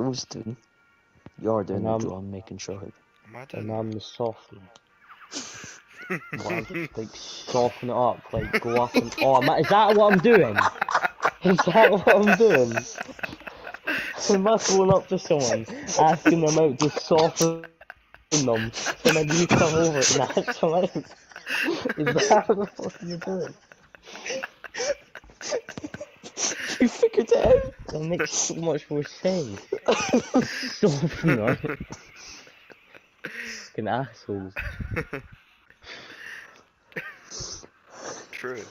Joe's doing. You're doing And the I'm- Joe, making sure. Am I doing And I'm the softener. Like, like soften it up, like go up and oh, am I- is that what I'm doing? Is that what I'm doing? Am I going up to someone, asking them out to soften them, and then you come over and ask them out? Is that what the fuck you're doing? You figured it out. That makes so much more sense. Softener. Fucking assholes. True.